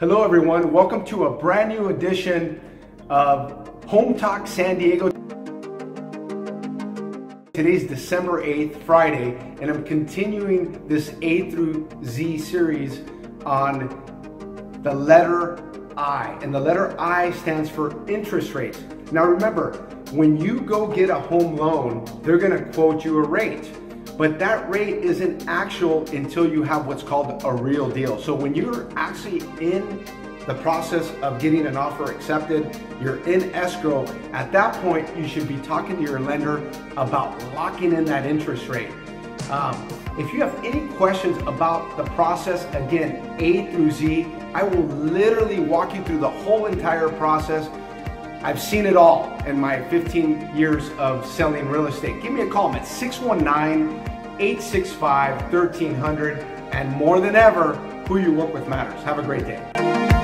Hello, everyone. Welcome to a brand new edition of Home Talk San Diego. Today's December 8th, Friday, and I'm continuing this A through Z series on the letter I. And the letter I stands for interest rates. Now, remember, when you go get a home loan, they're going to quote you a rate but that rate isn't actual until you have what's called a real deal. So when you're actually in the process of getting an offer accepted, you're in escrow, at that point you should be talking to your lender about locking in that interest rate. Um, if you have any questions about the process, again, A through Z, I will literally walk you through the whole entire process. I've seen it all in my 15 years of selling real estate. Give me a call. I'm at 619 865 1300. And more than ever, who you work with matters. Have a great day.